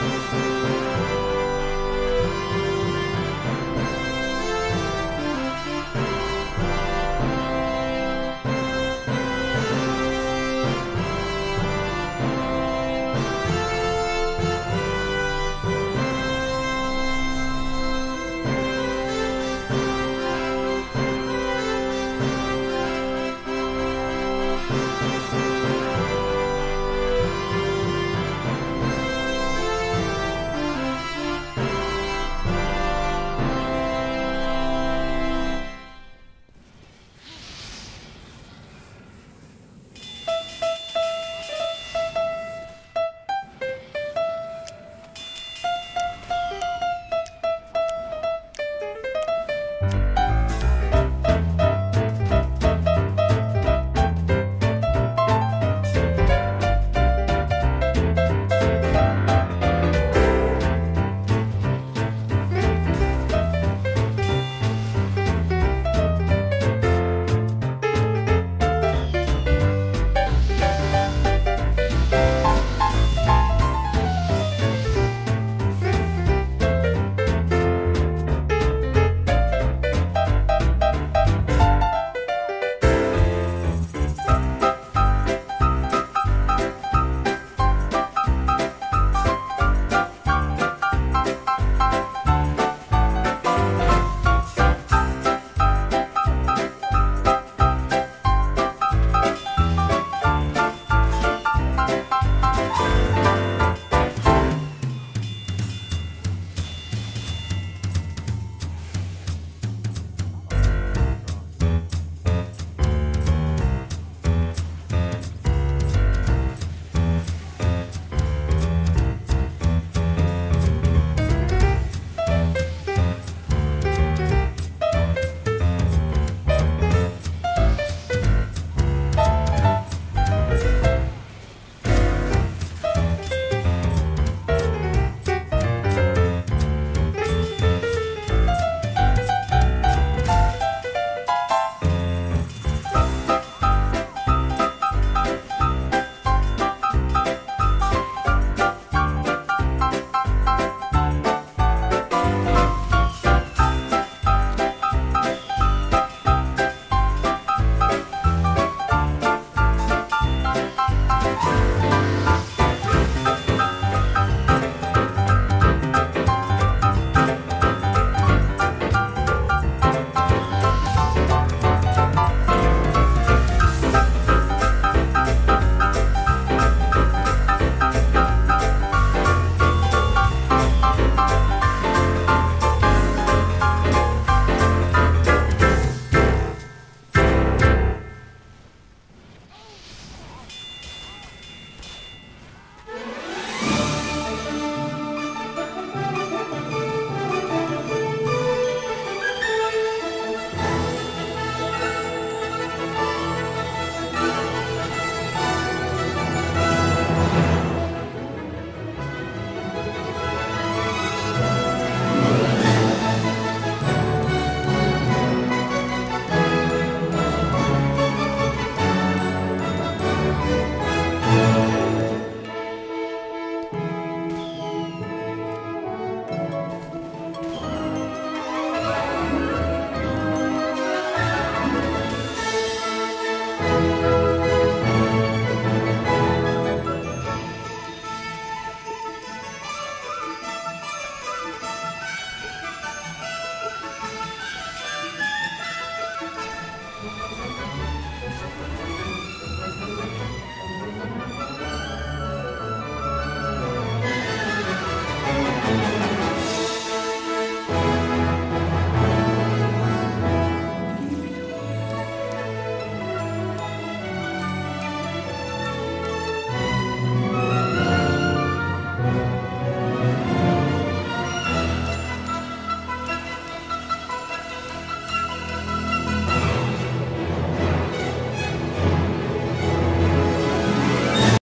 Música